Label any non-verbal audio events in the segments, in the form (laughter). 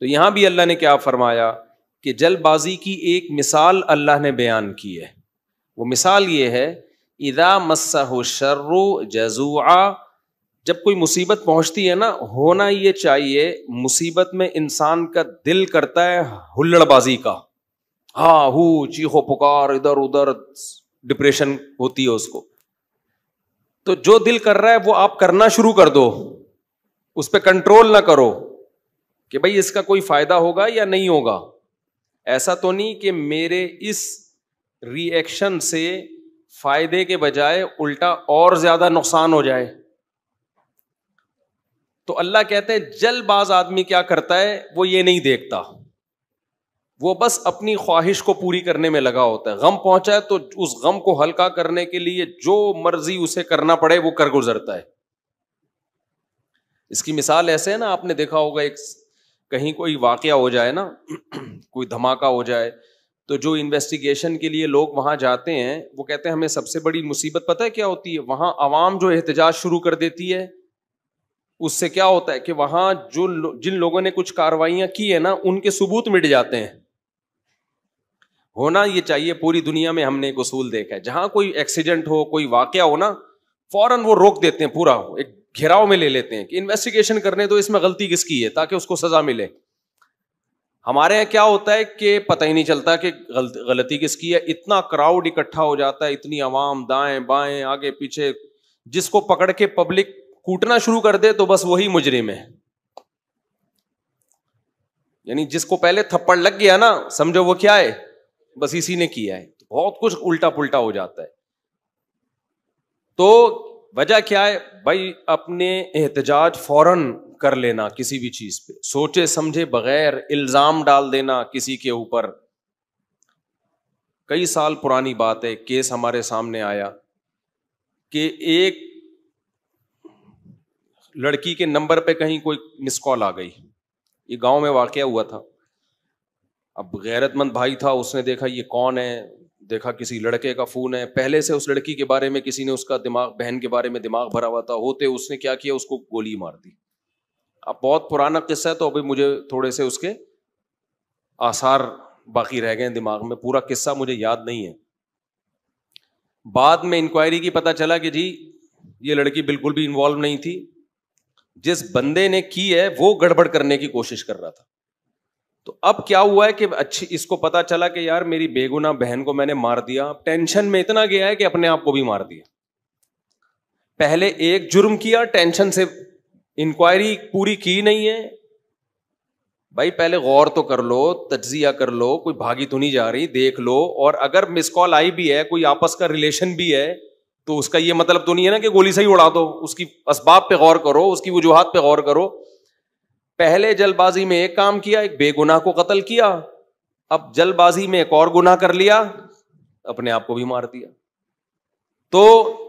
तो यहाँ भी अल्लाह ने क्या फरमाया कि जल्दबाजी की एक मिसाल अल्लाह ने बयान की है। वो मिसाल ये है इदा मस्सा शर्रु जजुआ। जब कोई मुसीबत पहुँचती है ना, होना ये चाहिए, मुसीबत में इंसान का दिल करता है हुल्लड़बाजी का। हा, हु, चीखो, पुकार, इधर उधर, डिप्रेशन होती है उसको। तो जो दिल कर रहा है, वो आप करना शुरू कर दो। उस पर कंट्रोल ना करो। कि भाई इसका कोई फ़ायदा होगा या नहीं होगा? ऐसा तो नहीं कि मेरे इस रिएक्शन से फ़ायदे के बजाय उल्टा और ज़्यादा नुकसान हो जाए। तो अल्लाह कहते हैं जलबाज आदमी क्या करता है? वो ये नहीं देखता। वो बस अपनी ख्वाहिश को पूरी करने में लगा होता है। गम पहुँचा है तो उस गम को हल्का करने के लिए जो मर्ज़ी उसे करना पड़े, वो कर गुजरता है। इसकी मिसाल ऐसे है ना, आपने देखा होगा एक कहीं कोई वाक़ हो जाए ना, (clears throat) कोई धमाका हो जाए तो जो इन्वेस्टिगेशन के लिए लोग वहाँ जाते हैं, वो कहते हैं, हमें सबसे बड़ी मुसीबत पता है क्या होती है? वहाँ आवाम जो एहतजाज शुरू कर देती है, उससे क्या होता है कि वहाँ जो जिन लोगों ने कुछ कार्रवाइयाँ की है ना, उनके सबूत मिट जाते हैं। होना ये चाहिए, पूरी दुनिया में हमने एक उसूल देखा है। जहाँ कोई एक्सीडेंट हो, कोई वाक्य हो ना, फ़ौरन वो रोक देते हैं, पूरा एक घेराव में ले लेते हैं कि इन्वेस्टिगेशन करने तो इसमें गलती किसकी है, ताकि उसको सजा मिले। हमारे यहाँ क्या होता है कि पता ही नहीं चलता कि गलती किसकी है। इतना क्राउड इकट्ठा हो जाता है, इतनी आवाम, दाएँ, बाएँ, आगे, पीछे, जिसको पकड़ के पब्लिक कूटना शुरू कर दे तो बस वही मुजरिम है। यानी जिसको पहले थप्पड़ लग गया ना, समझो वो क्या है? बस इसी ने किया है। तो बहुत कुछ उल्टा पुल्टा हो जाता है। तो वजह क्या है? भाई, अपने एहतजाज फ़ौरन कर लेना किसी भी चीज़ पे। सोचे समझे बगैर इल्ज़ाम डाल देना किसी के ऊपर। कई साल पुरानी बात है, केस हमारे सामने आया कि एक लड़की के नंबर पे कहीं कोई मिस कॉल आ गई। ये गाँव में वाकया हुआ था। अब गैरतमंद भाई था, उसने देखा ये कौन है? देखा किसी लड़के का फ़ोन है, पहले से उस लड़की के बारे में किसी ने उसका दिमाग, बहन के बारे में दिमाग भरा हुआ था, होते उसने क्या किया, उसको गोली मार दी। अब बहुत पुराना किस्सा है तो अभी मुझे थोड़े से उसके आसार बाकी रह गए दिमाग में, पूरा किस्सा मुझे याद नहीं है। बाद में इंक्वायरी की पता चला कि जी, ये लड़की बिल्कुल भी इन्वॉल्व नहीं थी। जिस बंदे ने की है, वो गड़बड़ करने की कोशिश कर रहा था। तो अब क्या हुआ है कि अच्छी, इसको पता चला कि यार मेरी बेगुना बहन को मैंने मार दिया। टेंशन में इतना गया है कि अपने आप को भी मार दिया। पहले एक जुर्म किया, टेंशन से इंक्वायरी पूरी की नहीं है। भाई, पहले गौर तो कर लो तजिया कर लो, कोई भागी तो नहीं जा रही, देख लो। और अगर मिस कॉल आई भी है, कोई आपस का रिलेशन भी है तो उसका ये मतलब तो नहीं है ना कि गोली से ही उड़ा दो। उसकी असबाब पे गौर करो, उसकी वजूहत पे गौर करो। पहले जल्दबाजी में एक काम किया, एक बेगुनाह को कत्ल किया। अब जल्दबाजी में एक और गुनाह कर लिया, अपने आप को भी मार दिया। तो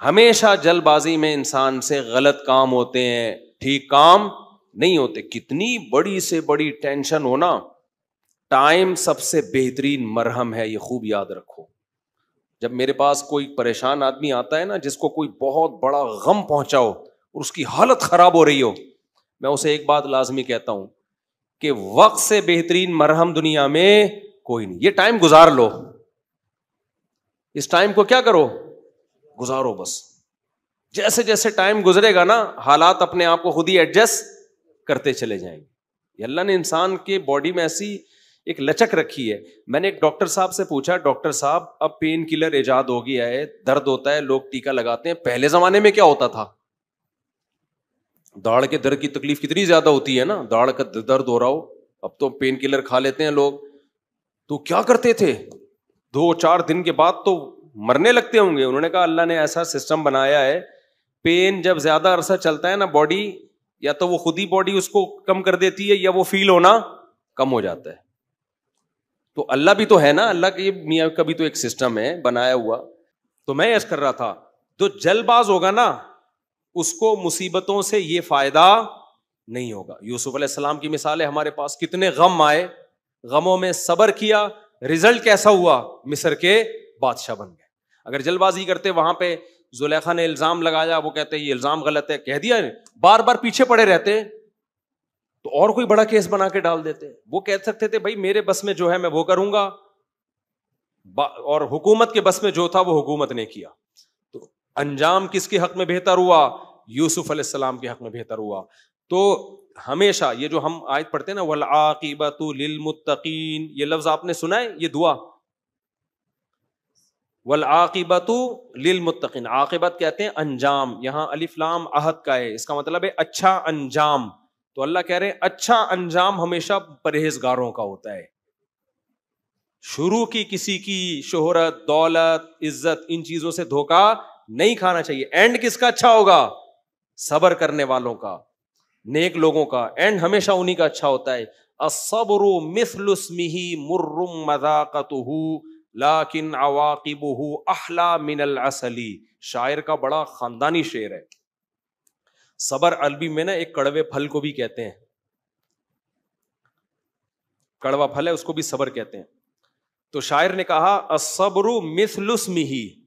हमेशा जल्दबाजी में इंसान से गलत काम होते हैं, ठीक काम नहीं होते। कितनी बड़ी से बड़ी टेंशन होना, टाइम सबसे बेहतरीन मरहम है, ये खूब याद रखो। जब मेरे पास कोई परेशान आदमी आता है ना, जिसको कोई बहुत बड़ा गम पहुंचाओ, और उसकी हालत खराब हो रही हो मैं उसे एक बात लाजमी कहता हूँ कि वक्त से बेहतरीन मरहम दुनिया में कोई नहीं। ये टाइम गुजार लो। इस टाइम को क्या करो? गुजारो बस। जैसे जैसे टाइम गुजरेगा ना, हालात अपने आप को खुद ही एडजस्ट करते चले जाएँगे। अल्लाह ने इंसान के बॉडी में ऐसी एक लचक रखी है। मैंने एक डॉक्टर साहब से पूछा, डॉक्टर साहब, अब पेन किलर ईजाद हो गया है, दर्द होता है, लोग टीका लगाते हैं। पहले जमाने में क्या होता था? दाढ़ के दर्द की तकलीफ़ कितनी ज़्यादा होती है ना? दाढ़ का दर्द हो रहा हो, अब तो पेन किलर खा लेते हैं लोग। तो क्या करते थे? दो चार दिन के बाद तो मरने लगते होंगे। उन्होंने कहा, अल्लाह ने ऐसा सिस्टम बनाया है, पेन जब ज़्यादा अरसा चलता है ना बॉडी या तो वो खुद ही बॉडी उसको कम कर देती है, या वो फील होना कम हो जाता है। तो अल्लाह भी तो है ना? अल्लाह के मियाँ का भी तो एक सिस्टम है, बनाया हुआ। तो मैं यश कर रहा था तो जलबाज होगा ना उसको मुसीबतों से ये फ़ायदा नहीं होगा। यूसुफ अलैहिस्सलाम की मिसाल है, हमारे पास कितने गम आए, गमों में सबर किया, रिज़ल्ट कैसा हुआ, मिस्र के बादशाह बन गए। अगर जल्दबाजी करते वहाँ पे, जुलेखा ने इल्ज़ाम लगाया, वो कहते ये इल्ज़ाम गलत है। कह दिया बार बार पीछे पड़े रहते तो और कोई बड़ा केस बना के डाल देते वो कह सकते थे, भाई, मेरे बस में जो है, मैं वो करूँगा। और हुकूमत के बस में जो था, वो हुकूमत ने किया। अंजाम किसके हक में बेहतर हुआ? यूसुफ अलैहिस्सलाम के हक में बेहतर हुआ। तो हमेशा ये जो हम आयत पढ़ते हैं ना, वल मुत्तकीन, ये लफ्ज आपने सुना है? ये दुआ। वल आकिबतु मुत्तकीन। आकिबत कहते हैं अंजाम। यहाँ अलिफ्लाम अहद का है। इसका मतलब है अच्छा अंजाम। तो अल्लाह कह रहे हैं अच्छा अंजाम हमेशा परहेजगारों का होता है। शुरू की किसी की शोहरत, दौलत, इज़्ज़त, इन चीज़ों से धोखा नहीं खाना चाहिए। एंड किसका अच्छा होगा? सबर करने वालों का, नेक लोगों का। एंड हमेशा उन्हीं का अच्छा होता है। असबरु मिसलुस्मिही मुर्रुम मजाकतहू, लाकिन अवाकिबहू अहला मिनल असली। शायर का बड़ा खानदानी शेर है। सबर अरबी में ना एक कड़वे फल को भी कहते हैं। कड़वा फल है, उसको भी सबर कहते हैं। तो शायर ने कहा असबरु मिसलुस्मिही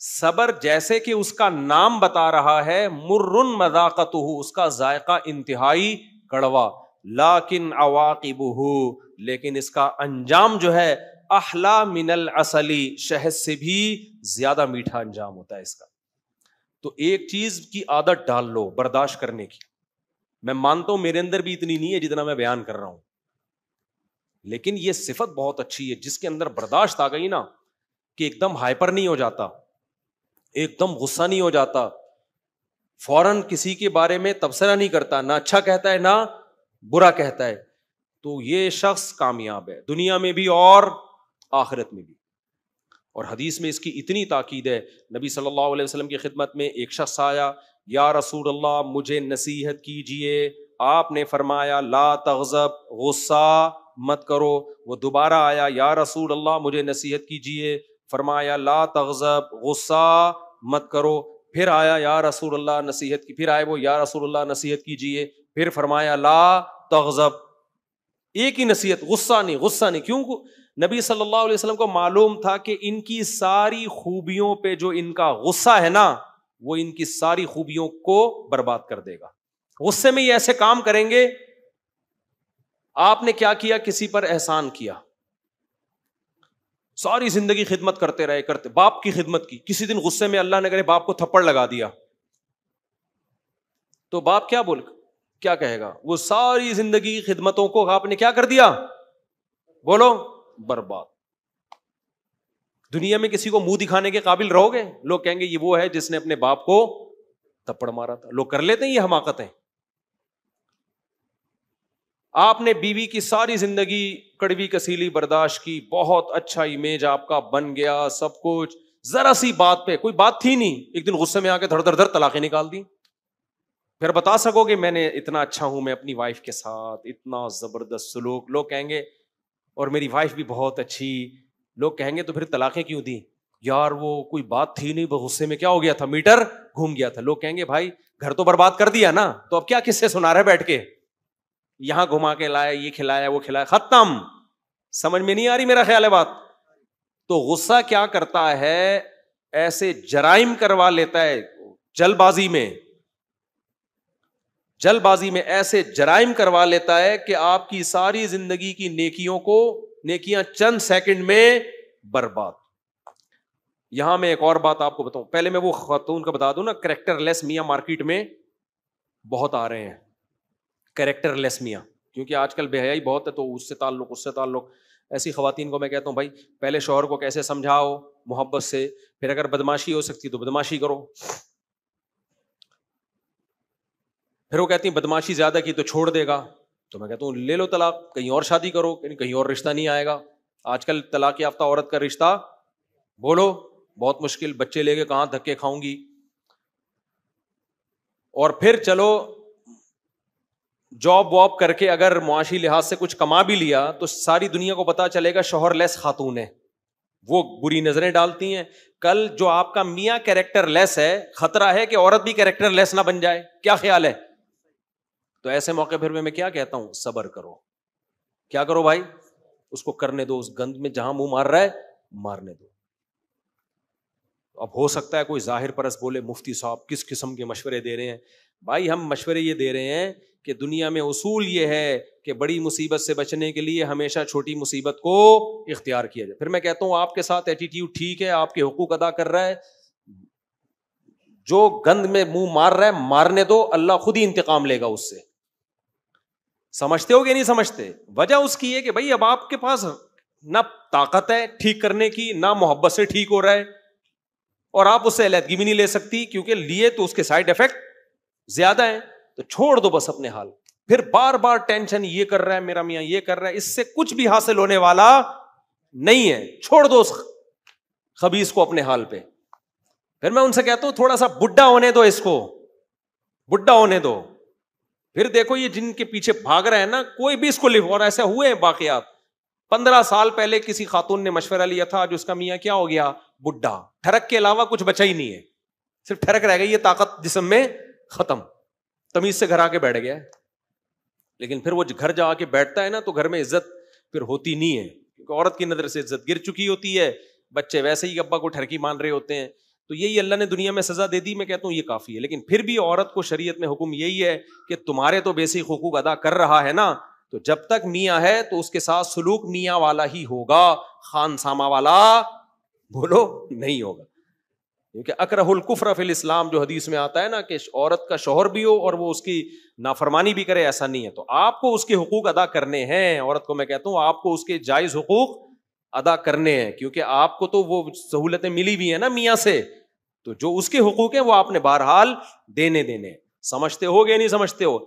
सबर जैसे कि उसका नाम बता रहा है, मुर्रुन मजाकत उसका जायका इंतहाई कड़वा, लाकिन अवाकिबहू, लेकिन इसका अंजाम जो है, अहला मिनल असली, शहद से भी ज़्यादा मीठा अंजाम होता है इसका। तो एक चीज़ की आदत डाल लो बर्दाश्त करने की। मैं मानता हूँ मेरे अंदर भी इतनी नहीं है जितना मैं बयान कर रहा हूँ। लेकिन यह सिफत बहुत अच्छी है, जिसके अंदर बर्दाश्त आ गई ना, कि एकदम हाइपर नहीं हो जाता। एकदम गुस्सा नहीं हो जाता। फ़ौरन किसी के बारे में तबसरा नहीं करता, ना अच्छा कहता है, ना बुरा कहता है। तो ये शख्स कामयाब है। दुनिया में भी और आखिरत में भी। और हदीस में इसकी इतनी ताकीद है। नबी सल्लल्लाहु अलैहि वसल्लम की खिदमत में एक शख्स आया, या रसूल अल्लाह मुझे नसीहत कीजिए। आपने फरमाया, ला तगजब, गुस्सा मत करो। वो दोबारा आया, या रसूल अल्लाह मुझे नसीहत कीजिए। फरमाया, ला तगजब, गुस्सा मत करो। फिर आया, या रसूल अल्लाह नसीहत की फिर आए वो, या रसूल अल्लाह नसीहत कीजिए। फिर फरमाया, ला तगजब, एक ही नसीहत, गुस्सा नहीं गुस्सा नहीं। क्यों नबी सल्लल्लाहु अलैहि वसल्लम को मालूम था कि इनकी सारी खूबियों पे जो इनका गुस्सा है ना, वो इनकी सारी खूबियों को बर्बाद कर देगा। गुस्से में ये ऐसे काम करेंगे, आपने क्या किया? किसी पर एहसान किया। सारी ज़िंदगी खिदमत करते रहे, करते, बाप की खिदमत की। किसी दिन गुस्से में अल्लाह ने करे बाप को थप्पड़ लगा दिया। तो बाप क्या बोल, क्या कहेगा? वो सारी ज़िंदगी खिदमतों को आपने क्या कर दिया? बोलो, बर्बाद। दुनिया में किसी को मुँह दिखाने के काबिल रहोगे? लोग कहेंगे, ये वो है जिसने अपने बाप को थप्पड़ मारा था। लोग कर लेते हैं, ये हमाकतें आपने बीवी की सारी ज़िंदगी कड़वी कसीली बर्दाश्त की, बहुत अच्छा इमेज आपका बन गया, सब कुछ। जरा सी बात पे, कोई बात थी नहीं, एक दिन गुस्से में आके धड़ धड़ धड़ तलाकें निकाल दी। फिर बता सकोगे मैंने इतना अच्छा हूँ मैं अपनी वाइफ के साथ, इतना ज़बरदस्त सलूक। लोग कहेंगे, और मेरी वाइफ भी बहुत अच्छी। लोग कहेंगे तो फिर तलाकें क्यों दी? यार वो कोई बात थी नहीं गुस्से में क्या हो गया था? मीटर घूम गया था। लोग कहेंगे, भाई, घर तो बर्बाद कर दिया ना तो अब क्या किससे सुना रहे बैठ के? यहाँ घुमा के लाया, ये खिलाया, वो खिलाया, खत्म। समझ में नहीं आ रही मेरा ख्याल है बात? तो गुस्सा क्या करता है? ऐसे जराइम करवा लेता है जलबाजी में। जलबाजी में ऐसे जराइम करवा लेता है कि आपकी सारी ज़िंदगी की नेकियों को, नेकियाँ चंद सेकंड में बर्बाद। यहाँ मैं एक और बात आपको बताऊँ। पहले मैं वो खातून का बता दूँ ना करेक्टरलेस मियाँ मार्केट में बहुत आ रहे हैं। कैरेक्टरलेस मियाँ क्योंकि आजकल बेहयाई बहुत है तो उससे ताल्लुक उससे ताल्लुक। ऐसी खातन को मैं कहता हूँ, भाई, पहले शोहर को कैसे समझाओ मोहब्बत से, फिर अगर बदमाशी हो सकती तो बदमाशी करो। फिर वो कहती बदमाशी ज़्यादा की तो छोड़ देगा। तो मैं कहता हूँ, ले लो तलाक, कहीं और शादी करो कहीं और रिश्ता नहीं आएगा। आजकल तलाक याफ्ता औरत का रिश्ता, बोलो, बहुत मुश्किल, बच्चे लेके कहाँ धक्के खाऊँगी? और फिर चलो जॉब वॉब करके अगर मुआशी लिहाज से कुछ कमा भी लिया तो सारी दुनिया को पता चलेगा शोहर लेस खातून है। वो बुरी नज़रें डालती हैं। कल जो आपका मियाँ कैरेक्टर लेस है, खतरा है कि औरत भी कैरेक्टर लेस ना बन जाए। क्या ख्याल है? तो ऐसे मौके फिर मैं क्या कहता हूँ? सबर करो। क्या करो भाई? उसको करने दो, उस गंद में जहाँ मुँह मार रहा है, मारने दो। अब हो सकता है कोई ज़ाहिर परस बोले, मुफ्ती साहब किस किस्म के मशवरे दे रहे हैं? भाई, हम मशवरे ये दे रहे हैं कि दुनिया में उसूल ये है कि बड़ी मुसीबत से बचने के लिए हमेशा छोटी मुसीबत को इख्तियार किया जाए। फिर मैं कहता हूँ, आपके साथ एटीट्यूड ठीक है, आपके हुकूक अदा कर रहा है। जो गंद में मुँह मार रहा है, मारने दो, अल्लाह खुद ही इंतकाम लेगा उससे। समझते हो कि नहीं समझते? वजह उसकी है कि भाई, अब आपके पास ना ताकत है ठीक करने की, ना मोहब्बत से ठीक हो रहा है, और आप उससे अलहदगी भी नहीं ले सकती, क्योंकि लिए तो उसके साइड इफ़ेक्ट ज़्यादा है तो छोड़ दो बस अपने हाल। फिर बार बार टेंशन, ये कर रहा है, मेरा मियाँ ये कर रहा है, इससे कुछ भी हासिल होने वाला नहीं है। छोड़ दो उस खबीस को अपने हाल पे। फिर मैं उनसे कहता हूँ थोड़ा सा बुढ़ा होने दो इसको। बुढ़ा होने दो। फिर देखो ये जिनके पीछे भाग रहे हैं ना, कोई भी इसको लिख और ऐसे हुए हैं बाकियात। पंद्रह साल पहले किसी खातून ने मशवरा लिया था, आज उसका मियाँ क्या हो गया? बुढ़ा। ठरक के अलावा कुछ बचा ही नहीं है। सिर्फ़ ठरक रह गई ये ताकत जिसम में खत्म। तमीज से घर आके बैठ गया लेकिन फिर वो घर जा आके बैठता है ना तो घर में इज़्ज़त फिर होती नहीं है। क्योंकि औरत की नज़र से इज़्ज़त गिर चुकी होती है। बच्चे वैसे ही अब्बा को ठरकी मान रहे होते हैं। तो यही अल्लाह ने दुनिया में सजा दे दी, मैं कहता हूँ ये काफ़ी है। लेकिन फिर भी औरत को शरीयत में हुक्म यही है कि तुम्हारे तो बेसिक हुकूक अदा कर रहा है ना तो जब तक मियाँ है तो उसके साथ सलूक मियाँ वाला ही होगा। खान सामा वाला बोलो, नहीं होगा। क्योंकि अकरहुल कुफर फिल इस्लाम जो हदीस में आता है ना कि औरत का शोहर भी हो और वो उसकी नाफरमानी भी करे, ऐसा नहीं है। तो आपको उसके हुकूक अदा करने हैं। औरत को मैं कहता हूँ, आपको उसके जायज़ हुकूक अदा करने हैं, क्योंकि आपको तो वो सहूलतें मिली भी है ना मियाँ से। तो जो उसके हुकूक है, वो आपने बहरहाल देने देने समझते हो गए नहीं समझते हो?